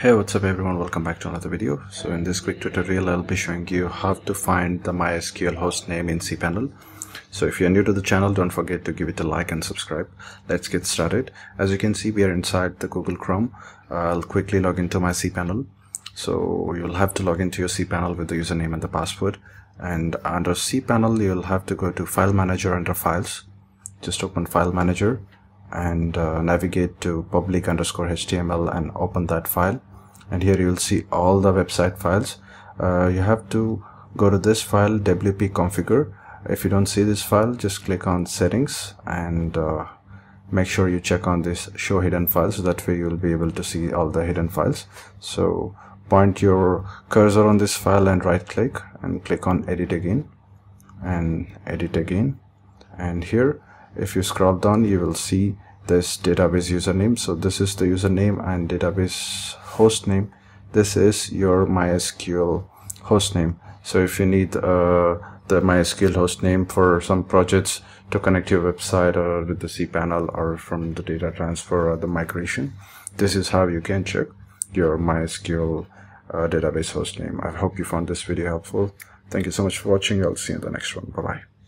Hey what's up everyone? Welcome back to another video. So in this quick tutorial I'll be showing you how to find the MySQL hostname in cPanel. So if you're new to the channel don't forget to give it a like and subscribe. Let's get started. As you can see we are inside the Google Chrome. I'll quickly log into my cPanel. So you'll have to log into your cPanel with the username and the password. And under cPanel you'll have to go to file manager under files. Just open file manager and uh, navigate to public underscore html and open that file and here you'll see all the website files. Uh, you have to go to this file wp configure. If you don't see this file just click on settings and uh, make sure you check on this show hidden files. So that way you'll be able to see all the hidden files. So point your cursor on this file and right click and click on edit again and edit again. And here if you scroll down you will see this database username. So this is the username and database hostname this is your mysql hostname so if you need uh, the mysql hostname for some projects to connect your website or with the cpanel or from the data transfer or the migration this is how you can check your mysql uh, database hostname i hope you found this video helpful. Thank you so much for watching. I'll see you in the next one. Bye bye